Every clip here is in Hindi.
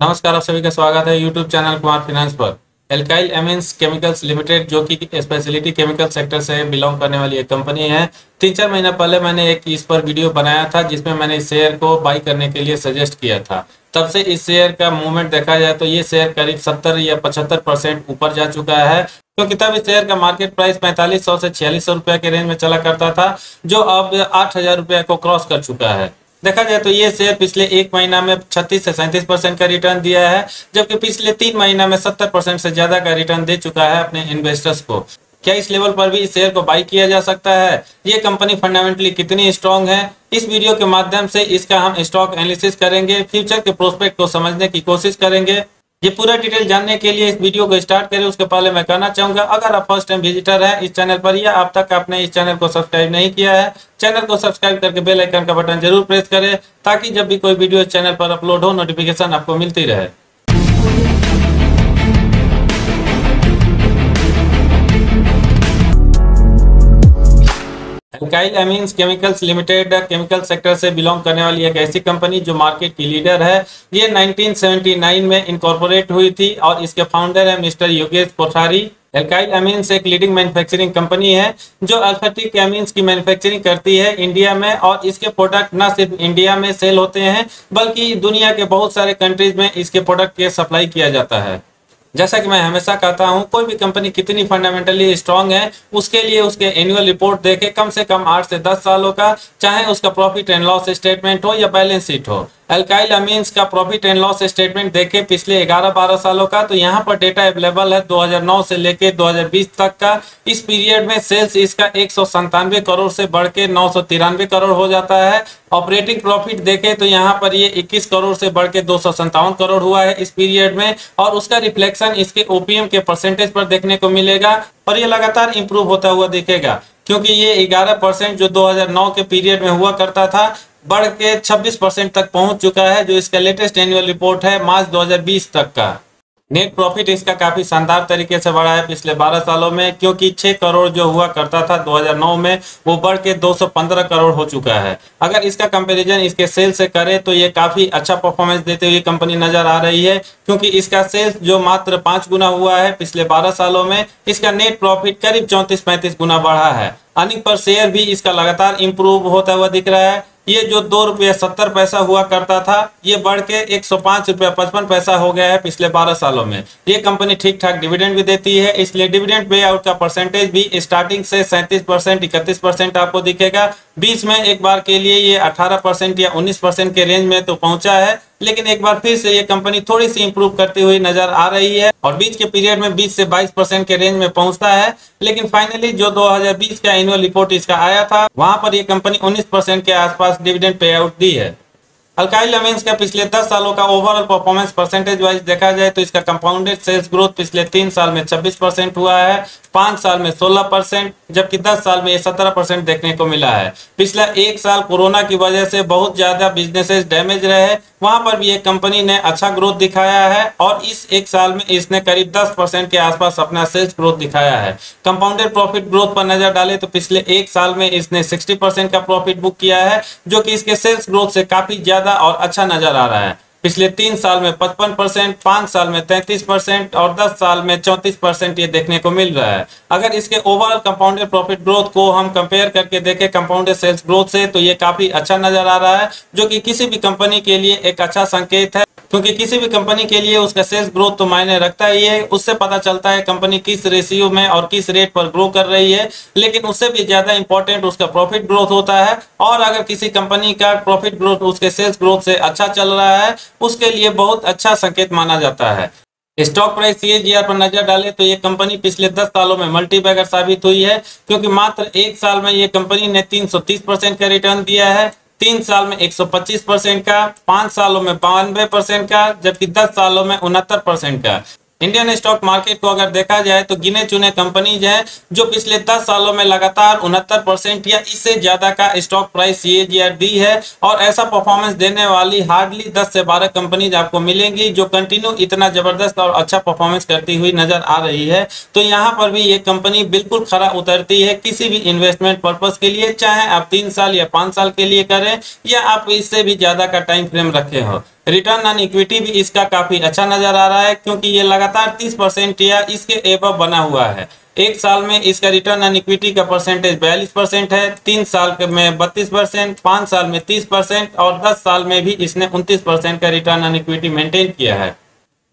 नमस्कार, आप सभी का स्वागत है यूट्यूब चैनल कुमार फाइनेंस पर। एल्काइल एमिन्स केमिकल्स लिमिटेड जो कि स्पेशलिटी केमिकल सेक्टर से बिलोंग करने वाली एक कंपनी है। तीन चार महीना पहले मैंने एक इस पर वीडियो बनाया था, जिसमें मैंने इस शेयर को बाई करने के लिए सजेस्ट किया था। तब से इस शेयर का मूवमेंट देखा जाए तो ये शेयर करीब सत्तर या पचहत्तर परसेंट ऊपर जा चुका है। क्योंकि तब इस शेयर का मार्केट प्राइस पैंतालीस सौ से छियालीस सौ रुपया के रेंज में चला करता था, जो अब आठ हज़ार रुपया को क्रॉस कर चुका है। देखा जाए तो ये शेयर पिछले एक महीना में 36 से सैंतीस परसेंट का रिटर्न दिया है, जबकि पिछले तीन महीना में 70 परसेंट से ज़्यादा का रिटर्न दे चुका है अपने इन्वेस्टर्स को। क्या इस लेवल पर भी इस शेयर को बाई किया जा सकता है? ये कंपनी फंडामेंटली कितनी स्ट्रांग है? इस वीडियो के माध्यम से इसका हम स्टॉक एनालिसिस करेंगे फ्यूचर के प्रोस्पेक्ट को समझने की कोशिश करेंगे। ये पूरा डिटेल जानने के लिए इस वीडियो को स्टार्ट करें। उसके पहले मैं कहना चाहूँगा, अगर आप फ़र्स्ट टाइम विजिटर हैं इस चैनल पर, या अब तक आपने इस चैनल को सब्सक्राइब नहीं किया है चैनल को सब्सक्राइब करके बेल आइकन का बटन ज़रूर प्रेस करें, ताकि जब भी कोई वीडियो इस चैनल पर अपलोड हो नोटिफिकेशन आपको मिलती रहे। Alkyl Amines Chemicals Limited chemical sector से बिलोंग करने वाली एक ऐसी कंपनी जो मार्केट की लीडर है। ये 1979 में इनकॉर्पोरेट हुई थी और इसके फाउंडर है mister Yogesh Kothari. Alkyl Amines एक लीडिंग मैन्युफैक्चरिंग कंपनी है जो अल्फेटिक एमीन्स की मैन्युफैक्चरिंग करती है इंडिया में और इसके प्रोडक्ट न सिर्फ़ इंडिया में सेल होते हैं, बल्कि दुनिया के बहुत सारे कंट्रीज़ में इसके प्रोडक्ट के सप्लाई किया जाता है। जैसा कि मैं हमेशा कहता हूँ, कोई भी कंपनी कितनी फंडामेंटली स्ट्रांग है, उसके लिए उसके एनुअल रिपोर्ट देखे, कम से कम आठ से दस सालों का, चाहे उसका प्रॉफिट एंड लॉस स्टेटमेंट हो या बैलेंस शीट हो। एल्काइल अमीन्स का प्रॉफिट एंड लॉस स्टेटमेंट देखे पिछले 11-12 सालों का तो यहाँ पर डेटा अवेलेबल है 2009 से लेके 2020 तक का। इस पीरियड में सेल्स इसका एक करोड़ से बढ़ के नौ सौ तिरानवे करोड़ हो जाता है। ऑपरेटिंग प्रॉफिट देखे तो यहाँ पर ये 21 करोड़ से बढ़ के दो करोड़ हुआ है इस पीरियड में, और उसका रिफ्लेक्शन इसके ओपीएम के परसेंटेज पर देखने को मिलेगा, और ये लगातार इंप्रूव होता हुआ दिखेगा, क्योंकि ये 11 परसेंट जो 2009 के पीरियड में हुआ करता था बढ़ के 26 परसेंट तक पहुँच चुका है, जो इसका लेटेस्ट एनुअल रिपोर्ट है मार्च 2020 तक का। नेट प्रॉफिट इसका काफ़ी शानदार तरीके से बढ़ा है पिछले 12 सालों में, क्योंकि 6 करोड़ जो हुआ करता था 2009 में, वो बढ़ के 215 करोड़ हो चुका है। अगर इसका कंपैरिजन इसके सेल से करे तो ये काफ़ी अच्छा परफॉर्मेंस देते हुए कंपनी नज़र आ रही है, क्योंकि इसका सेल्स जो मात्र पाँच गुना हुआ है पिछले बारह सालों में, इसका नेट प्रॉफिट करीब चौंतीस पैंतीस गुना बढ़ा है। अर्निंग पर शेयर भी इसका लगातार इंप्रूव होता हुआ दिख रहा है। ये जो दो रुपये सत्तर पैसा हुआ करता था, ये बढ़ के एक सौ पाँच रुपया पचपन पैसा हो गया है पिछले बारह सालों में। ये कंपनी ठीक ठाक डिविडेंड भी देती है, इसलिए डिविडेंड पे आउट का परसेंटेज भी स्टार्टिंग से सैंतीस परसेंट, इकतीस परसेंट आपको दिखेगा। बीच में एक बार के लिए ये अठारह परसेंट या उन्नीस परसेंट के रेंज में तो पहुँचा है, लेकिन एक बार फिर से ये कंपनी थोड़ी सी इंप्रूव करती हुई नज़र आ रही है और बीच के पीरियड में 20 से 22 परसेंट के रेंज में पहुँचता है। लेकिन फाइनली जो 2020 का एनुअल रिपोर्ट इसका आया था, वहाँ पर ये कंपनी 19 परसेंट के आसपास डिविडेंड पे आउट दी है। अल्काइल अमीन्स का पिछले 10 सालों का ओवरऑल परफॉर्मेंस परसेंटेज वाइज देखा जाए तो इसका कंपाउंडेड सेल्स ग्रोथ पिछले तीन साल में 26 परसेंट हुआ है, पाँच साल में 16 परसेंट जबकि 10 साल में ये 17 परसेंट देखने को मिला है। पिछला एक साल कोरोना की वजह से बहुत ज़्यादा बिजनेसेस डैमेज रहे वहाँ पर भी एक कंपनी ने अच्छा ग्रोथ दिखाया है और इस एक साल में इसने करीब 10 परसेंट के आसपास अपना सेल्स ग्रोथ दिखाया है। कंपाउंडेड प्रॉफिट ग्रोथ पर नज़र डाले तो पिछले एक साल में इसने 60 परसेंट का प्रॉफिट बुक किया है, जो कि इसके सेल्स ग्रोथ से काफ़ी ज़्यादा और अच्छा नज़र आ रहा है। पिछले तीन साल में पचपन परसेंट, पाँच साल में तैतीस परसेंट और दस साल में चौंतीस परसेंट ये देखने को मिल रहा है। अगर इसके ओवरऑल कंपाउंडेड प्रॉफिट ग्रोथ को हम कंपेयर करके देखें कंपाउंडेड सेल्स ग्रोथ से तो ये काफ़ी अच्छा नज़र आ रहा है, जो कि किसी भी कंपनी के लिए एक अच्छा संकेत है। क्योंकि किसी भी कंपनी के लिए उसका सेल्स ग्रोथ तो मायने रखता ही है। उससे पता चलता है कंपनी किस रेशियो में और किस रेट पर ग्रो कर रही है। लेकिन उससे भी ज़्यादा इंपॉर्टेंट उसका प्रॉफिट ग्रोथ होता है। और अगर किसी कंपनी का प्रॉफिट ग्रोथ उसके सेल्स ग्रोथ से अच्छा चल रहा है, उसके लिए बहुत अच्छा संकेत माना जाता है। स्टॉक प्राइस सीएजीआर पर नज़र डालें तो ये कंपनी पिछले 10 सालों में मल्टीबैगर साबित हुई है। क्योंकि मात्र एक साल में ये कंपनी ने 330 परसेंट का रिटर्न दिया है। तीन साल में 125 परसेंट का, पाँच सालों में बानवे परसेंट का, जबकि दस सालों में उनहत्तर परसेंट का। इंडियन स्टॉक मार्केट को अगर देखा जाए तो गिने चुने कंपनीज़ हैं, जो पिछले 10 सालों में लगातार उनहत्तर परसेंट या इससे ज़्यादा का स्टॉक प्राइस सीएजीआर दी है और ऐसा परफॉर्मेंस देने वाली हार्डली 10 से 12 कंपनीज़ आपको मिलेंगी, जो कंटिन्यू इतना ज़बरदस्त और अच्छा परफॉर्मेंस करती हुई नज़र आ रही है। तो यहाँ पर भी ये कंपनी बिल्कुल खरा उतरती है किसी भी इन्वेस्टमेंट पर्पज के लिए, चाहे आप तीन साल या पाँच साल के लिए करें या आप इससे भी ज़्यादा का टाइम फ्रेम रखे हो। रिटर्न ऑन इक्विटी भी इसका काफ़ी अच्छा नज़र आ रहा है, क्योंकि ये लगातार 30 परसेंट या इसके एब बना हुआ है। एक साल में इसका रिटर्न ऑन इक्विटी का परसेंटेज बयालीस परसेंट है, तीन साल में बत्तीस परसेंट, पाँच साल में तीस परसेंट और दस साल में भी इसने उनतीस परसेंट का रिटर्न ऑन इक्विटी मेंटेन किया है।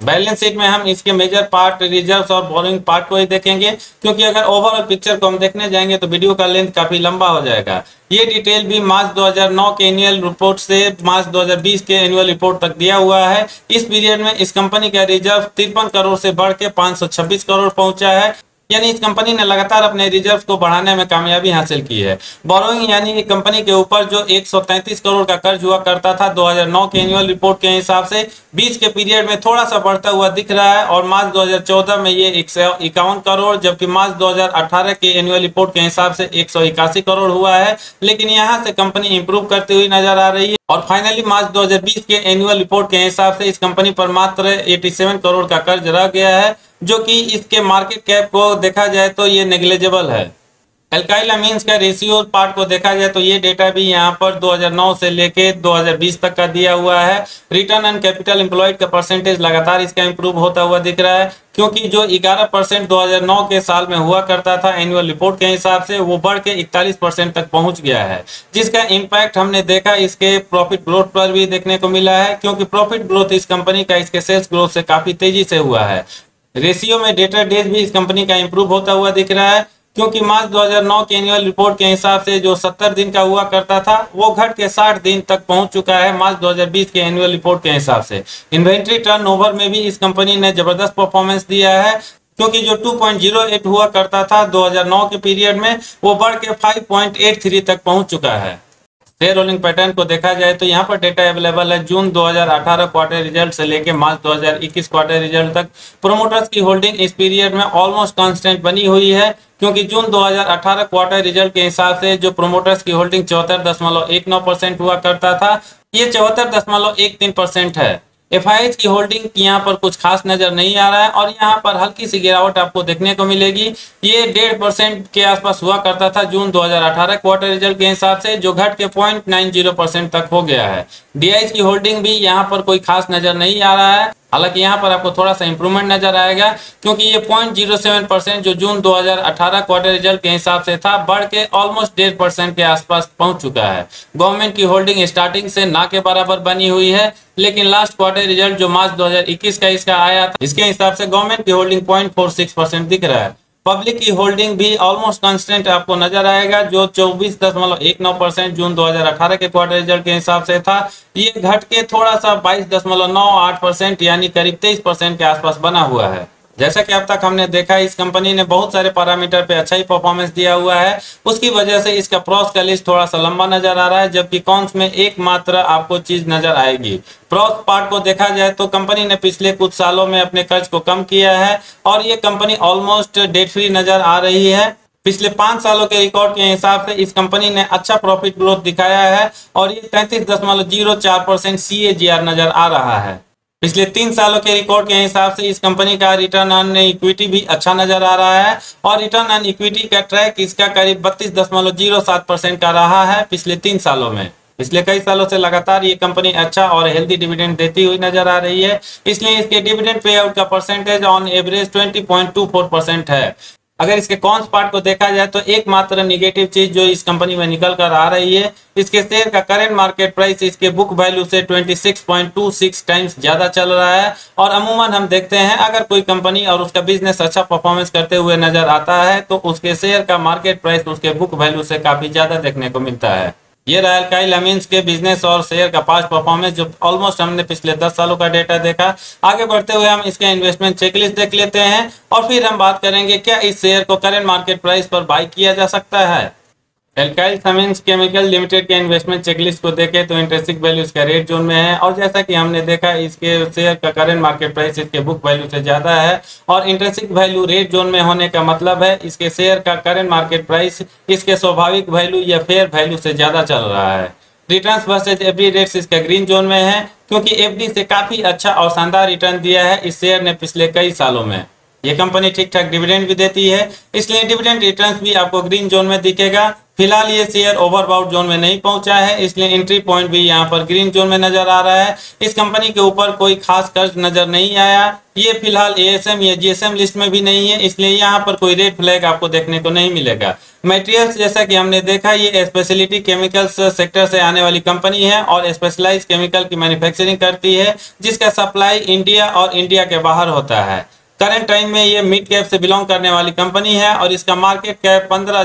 बैलेंस शीट में हम इसके मेजर पार्ट, रिजर्व्स और बोरिंग पार्ट को ही देखेंगे, क्योंकि अगर ओवरऑल पिक्चर को हम देखने जाएँगे तो वीडियो का लेंथ काफ़ी लंबा हो जाएगा। ये डिटेल भी मार्च 2009 के एनुअल रिपोर्ट से मार्च 2020 के एनुअल रिपोर्ट तक दिया हुआ है। इस पीरियड में इस कंपनी का रिज़र्व तिरपन करोड़ से बढ़ के 526 करोड़ पहुँचा है। यानी इस कंपनी ने लगातार अपने रिज़र्व को बढ़ाने में कामयाबी हासिल की है। बोरोइंग यानी कंपनी के ऊपर जो 133 करोड़ का कर्ज हुआ करता था 2009 के एनुअल रिपोर्ट के हिसाब से, बीच के पीरियड में थोड़ा सा बढ़ता हुआ दिख रहा है और मार्च 2014 में ये इक्यावन करोड़, जबकि मार्च 2018 के एनुअल रिपोर्ट के हिसाब से एक सौ इक्यासी करोड़ हुआ है। लेकिन यहाँ से कंपनी इंप्रूव करती हुई नज़र आ रही है और फाइनली मार्च 2020 के एनुअल रिपोर्ट के हिसाब से इस कंपनी पर मात्र 87 करोड़ का कर्ज रह गया है। जो कि इसके मार्केट कैप को देखा जाए तो ये नेग्लेजेबल है। एल्काइल अमीन्स का रेशियो पार्ट को देखा जाए तो ये डेटा भी यहाँ पर 2009 से लेके 2020 तक का दिया हुआ है। रिटर्न ऑन कैपिटल एम्प्लॉयड का परसेंटेज लगातार इसका इंप्रूव होता हुआ दिख रहा है, क्योंकि जो 11 परसेंट दो हज़ार नौ के साल में हुआ करता था एनुअल रिपोर्ट के हिसाब से, वो बढ़ के इकतालीस परसेंट तक पहुँच गया है, जिसका इम्पैक्ट हमने देखा इसके प्रॉफिट ग्रोथ पर भी देखने को मिला है, क्योंकि प्रॉफिट ग्रोथ इस कंपनी का इसके सेल्स ग्रोथ से काफ़ी तेज़ी से हुआ है। रेशियो में डेटा डेज़ भी इस कंपनी का इंप्रूव होता हुआ दिख रहा है, क्योंकि मार्च 2009 के एनुअल रिपोर्ट के हिसाब से जो 70 दिन का हुआ करता था, वो घट के 60 दिन तक पहुँच चुका है मार्च 2020 के एनुअल रिपोर्ट के हिसाब से। इन्वेंट्री टर्नओवर में भी इस कंपनी ने ज़बरदस्त परफॉर्मेंस दिया है, क्योंकि जो 2.08 हुआ करता था 2009 के पीरियड में, वो बढ़ के 5.83 तक पहुँच चुका है। शेयर होल्डिंग पैटर्न को देखा जाए तो यहाँ पर डेटा अवेलेबल है। जून 2018 क्वार्टर रिज़ल्ट से लेके मार्च 2021 क्वार्टर रिज़ल्ट तक। प्रोमोटर्स की होल्डिंग इस पीरियड में ऑलमोस्ट कांस्टेंट बनी हुई है, क्योंकि जून 2018 क्वार्टर रिज़ल्ट के हिसाब से जो प्रोमोटर्स की होल्डिंग चौहत्तर हुआ करता था, ये चौहत्तर परसेंट है। एफ़ की होल्डिंग यहाँ पर कुछ खास नज़र नहीं आ रहा है और यहाँ पर हल्की सी गिरावट आपको देखने को मिलेगी। ये डेढ़ परसेंट के आसपास हुआ करता था जून 2018 क्वार्टर रिज़ल्ट के हिसाब से, जो घट के पॉइंट नाइन ज़ीरो परसेंट तक हो गया है। डी की होल्डिंग भी यहाँ पर कोई खास नज़र नहीं आ रहा है। हालाँकि यहाँ पर आपको थोड़ा सा इंप्रूवमेंट नज़र आएगा, क्योंकि ये पॉइंट ज़ीरो सेवन परसेंट जो जून 2018 क्वार्टर रिज़ल्ट के हिसाब से था, बढ़ के ऑलमोस्ट डेढ़ परसेंट के आसपास पहुँच चुका है। गवर्नमेंट की होल्डिंग स्टार्टिंग से ना के बराबर बनी हुई है, लेकिन लास्ट क्वार्टर रिज़ल्ट जो मार्च 2021 का इसका आया था, इसके हिसाब से गवर्नमेंट की होल्डिंग पॉइंट दिख रहा है। पब्लिक की होल्डिंग भी ऑलमोस्ट कांस्टेंट आपको नज़र आएगा, जो चौबीस दशमलव एक नौ परसेंट जून 2018 के क्वार्टर रिज़ल्ट के हिसाब से था। ये घट के थोड़ा सा बाईस दशमलव नौ आठ परसेंट, यानी करीब तेईस परसेंट के आसपास बना हुआ है। जैसा कि अब तक हमने देखा, इस कंपनी ने बहुत सारे पैरामीटर पे अच्छा ही परफॉर्मेंस दिया हुआ है। उसकी वजह से इसका प्रॉस का लिस्ट थोड़ा सा लंबा नज़र आ रहा है, जबकि कॉन्स में एक मात्र आपको चीज़ नज़र आएगी। प्रॉस पार्ट को देखा जाए तो कंपनी ने पिछले कुछ सालों में अपने कर्ज को कम किया है और ये कंपनी ऑलमोस्ट डेट फ्री नज़र आ रही है। पिछले पाँच सालों के रिकॉर्ड के हिसाब से इस कंपनी ने अच्छा प्रॉफिट ग्रोथ दिखाया है और ये तैतीस दशमलव ज़ीरो चार परसेंट सी नज़र आ रहा है। पिछले तीन सालों के रिकॉर्ड के हिसाब से इस कंपनी का रिटर्न ऑन इक्विटी भी अच्छा नज़र आ रहा है और रिटर्न ऑन इक्विटी का ट्रैक इसका करीब बत्तीस दशमलव ज़ीरो सात परसेंट का रहा है पिछले तीन सालों में। पिछले कई सालों से लगातार ये कंपनी अच्छा और हेल्दी डिविडेंड देती हुई नज़र आ रही है। इसलिए इसके डिविडेंड पे आउट का परसेंटेज ऑन एवरेज 20.24 परसेंट है। अगर इसके कॉन्स पार्ट को देखा जाए तो एकमात्र निगेटिव चीज़ जो इस कंपनी में निकल कर आ रही है, इसके शेयर का करेंट मार्केट प्राइस इसके बुक वैल्यू से 26.26 टाइम्स ज़्यादा चल रहा है। और अमूमन हम देखते हैं, अगर कोई कंपनी और उसका बिज़नेस अच्छा परफॉर्मेंस करते हुए नज़र आता है तो उसके शेयर का मार्केट प्राइस उसके बुक वैल्यू से काफ़ी ज़्यादा देखने को मिलता है। ये रहा काइल अमीन्स के बिज़नेस और शेयर का पास्ट परफॉर्मेंस जो ऑलमोस्ट हमने पिछले दस सालों का डेटा देखा। आगे बढ़ते हुए हम इसके इन्वेस्टमेंट चेकलिस्ट देख लेते हैं और फिर हम बात करेंगे क्या इस शेयर को करेंट मार्केट प्राइस पर बाई किया जा सकता है। एल्काइल समिंस केमिकल लिमिटेड के इन्वेस्टमेंट चेकलिस्ट को देखें तो इंटरेस्टिक वैल्यू इसका रेट जोन में है। और जैसा कि हमने देखा, इसके शेयर का करेंट मार्केट प्राइस इसके बुक वैल्यू से ज़्यादा है। और इंटरेस्टिक वैल्यू रेट जोन में होने का मतलब है, इसके शेयर का करेंट मार्केट प्राइस इसके स्वाभाविक वैल्यू या फेयर वैल्यू से ज़्यादा चल रहा है। रिटर्न वर्सेज एफडी रेट्स इसका ग्रीन जोन में है, क्योंकि एफडी से काफ़ी अच्छा और शानदार रिटर्न दिया है इस शेयर ने पिछले कई सालों में। ये कंपनी ठीक ठाक डिविडेंड भी देती है, इसलिए डिविडेंड रिटर्न्स भी आपको ग्रीन जोन में दिखेगा। फ़िलहाल ये शेयर ओवरबाउट जोन में नहीं पहुँचा है, इसलिए एंट्री पॉइंट भी यहाँ पर ग्रीन जोन में नज़र आ रहा है। इस कंपनी के ऊपर कोई खास कर्ज नज़र नहीं आया। ये फ़िलहाल एएसएम या जीएसएम लिस्ट में भी नहीं है, इसलिए यहाँ पर कोई रेड फ्लैग आपको देखने को नहीं मिलेगा। मटेरियल्स जैसा कि हमने देखा, ये स्पेशलिटी केमिकल्स सेक्टर से आने वाली कंपनी है और स्पेशलाइज केमिकल की मैन्युफैक्चरिंग करती है, जिसका सप्लाई इंडिया और इंडिया के बाहर होता है। करंट टाइम में ये मिड कैप से बिलोंग करने वाली कंपनी है और इसका मार्केट कैप पंद्रह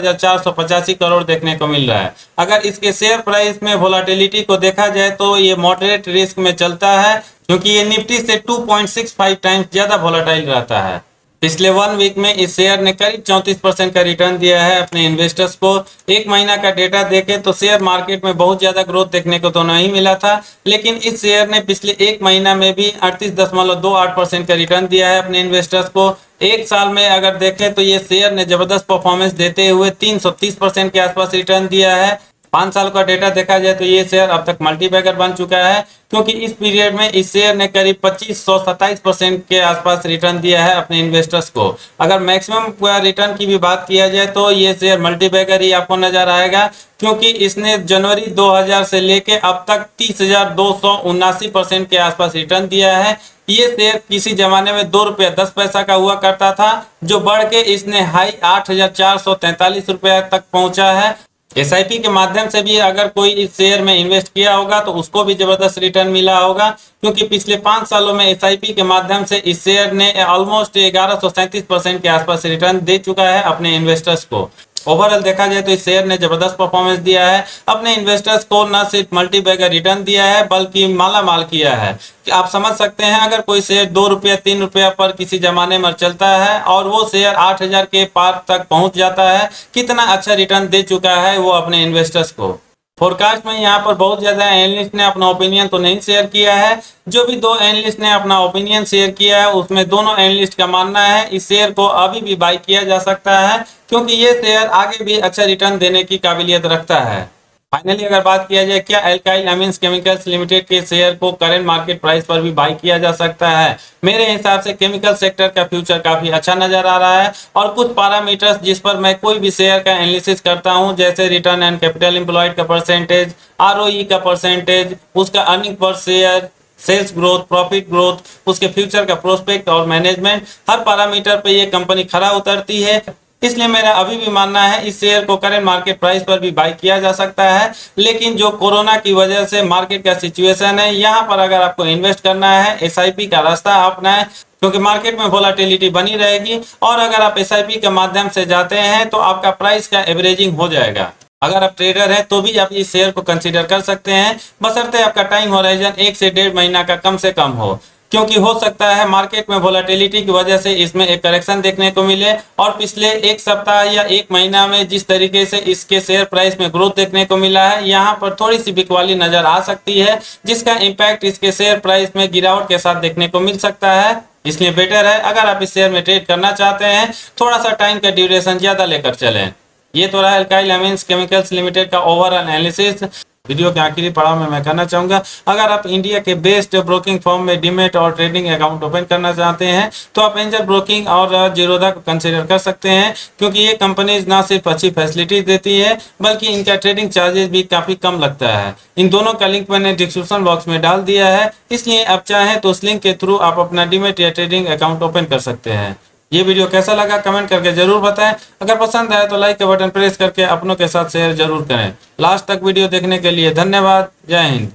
करोड़ देखने को मिल रहा है। अगर इसके शेयर प्राइस में वोलाटिलिटी को देखा जाए तो ये मॉडरेट रिस्क में चलता है, क्योंकि ये निफ्टी से 2.65 टाइम्स ज़्यादा वोलाटाइल रहता है। पिछले वन वीक में इस शेयर ने करीब 34 परसेंट का रिटर्न दिया है अपने इन्वेस्टर्स को। एक महीना का डेटा देखे तो शेयर मार्केट में बहुत ज़्यादा ग्रोथ देखने को तो नहीं मिला था, लेकिन इस शेयर ने पिछले एक महीना में भी अड़तीस परसेंट का रिटर्न दिया है अपने इन्वेस्टर्स को। एक साल में अगर देखें तो ये शेयर ने ज़बरदस्त परफॉर्मेंस देते हुए तीन परसेंट के आसपास रिटर्न दिया है। पाँच साल का डेटा देखा जाए तो ये शेयर अब तक मल्टीबैगर बन चुका है, क्योंकि इस पीरियड में इस शेयर ने करीब पच्चीस सौ सत्ताईस परसेंट के आसपास रिटर्न दिया है अपने इन्वेस्टर्स को। अगर मैक्सिमम रिटर्न की भी बात किया जाए तो ये शेयर मल्टीबैगर ही आपको नज़र आएगा, क्योंकि इसने जनवरी 2000 से लेके अब तक तीस हज़ार दो सौ उन्नासी परसेंट के आसपास रिटर्न दिया है। ये शेयर किसी जमाने में दो रुपया दस पैसा का हुआ करता था, जो बढ़ के इसने हाई आठ हज़ार चार सौ तैतालीस रुपया तक पहुँचा है। SIP के माध्यम से भी अगर कोई इस शेयर में इन्वेस्ट किया होगा तो उसको भी ज़बरदस्त रिटर्न मिला होगा, क्योंकि पिछले पाँच सालों में SIP के माध्यम से इस शेयर ने ऑलमोस्ट ग्यारह परसेंट के आसपास रिटर्न दे चुका है अपने इन्वेस्टर्स को। ओवरऑल देखा जाए तो इस शेयर ने ज़बरदस्त परफॉर्मेंस दिया है। अपने इन्वेस्टर्स को न सिर्फ़ मल्टी बैगर रिटर्न दिया है, बल्कि माला माल किया है। कि आप समझ सकते हैं, अगर कोई शेयर दो रुपया, तीन रुपया पर किसी जमाने में चलता है और वो शेयर आठ हज़ार के पार तक पहुँच जाता है, कितना अच्छा रिटर्न दे चुका है वो अपने इन्वेस्टर्स को। फोरकास्ट में यहाँ पर बहुत ज़्यादा एनालिस्ट ने अपना ओपिनियन तो नहीं शेयर किया है। जो भी दो एनालिस्ट ने अपना ओपिनियन शेयर किया है, उसमें दोनों एनालिस्ट का मानना है, इस शेयर को अभी भी बाई किया जा सकता है। क्योंकि ये शेयर आगे भी अच्छा रिटर्न देने की काबिलियत रखता है। फाइनली अगर बात किया जाए, क्या एल्काइल अमीन्स केमिकल्स लिमिटेड के शेयर को करेंट मार्केट प्राइस पर भी बाई किया जा सकता है? मेरे हिसाब से केमिकल सेक्टर का फ्यूचर काफ़ी अच्छा नज़र आ रहा है और कुछ पैरामीटर्स जिस पर मैं कोई भी शेयर का एनालिसिस करता हूँ, जैसे रिटर्न एंड कैपिटल एम्प्लॉयड का परसेंटेज आर का परसेंटेज उसका earning per share sales growth profit growth उसके फ्यूचर का प्रोस्पेक्ट और मैनेजमेंट हर पैरामीटर पे ये कंपनी खरा उतरती है। इसलिए मेरा अभी भी मानना है, इस शेयर को करेंट मार्केट प्राइस पर भी बाई किया जा सकता है, लेकिन जो कोरोना की वजह से मार्केट का सिचुएशन है, यहाँ पर अगर आपको इन्वेस्ट करना है एसआईपी का रास्ता अपनाए, क्योंकि मार्केट में वोलाटिलिटी बनी रहेगी, और अगर आप एसआईपी के माध्यम से जाते हैं तो आपका प्राइस का एवरेजिंग हो जाएगा। अगर आप ट्रेडर है तो भी आप इस शेयर को कंसीडर कर सकते हैं। बसरते आपका टाइम होराइजन एक से डेढ़ महीना का कम से कम हो। क्योंकि हो सकता है मार्केट में वोलाटिलिटी की वजह से इसमें एक करेक्शन देखने को मिले और पिछले एक सप्ताह या एक महीना में जिस तरीके से इसके शेयर प्राइस में ग्रोथ देखने को मिला है, यहाँ पर थोड़ी सी बिकवाली नज़र आ सकती है, जिसका इम्पैक्ट इसके शेयर प्राइस में गिरावट के साथ देखने को मिल सकता है। इसलिए बेटर है, अगर आप इस शेयर में ट्रेड करना चाहते हैं थोड़ा सा टाइम का ड्यूरेशन ज़्यादा लेकर चलें। ये तो रहा एल्काइल केमिकल्स लिमिटेड का ओवरऑल एनालिसिस वीडियो के आखिरी पड़ाव में मैं कहना चाहूँगा। अगर आप इंडिया के बेस्ट ब्रोकिंग फॉर्म में डिमेट और ट्रेडिंग अकाउंट ओपन करना चाहते हैं तो आप एंजल ब्रोकिंग और जीरोधा को कंसिडर कर सकते हैं, क्योंकि ये कंपनीज़ ना सिर्फ़ अच्छी फैसिलिटीज़ देती है, बल्कि इनका ट्रेडिंग चार्जेस भी काफ़ी कम लगता है। इन दोनों का लिंक मैंने डिस्क्रिप्शन बॉक्स में डाल दिया है। इसलिए आप चाहें तो उस लिंक के थ्रू आप अपना डिमेट या ट्रेडिंग अकाउंट ओपन कर सकते हैं। ये वीडियो कैसा लगा कमेंट करके ज़रूर बताएँ। अगर पसंद आए तो लाइक के बटन प्रेस करके अपनों के साथ शेयर ज़रूर करें। लास्ट तक वीडियो देखने के लिए धन्यवाद। जय हिंद।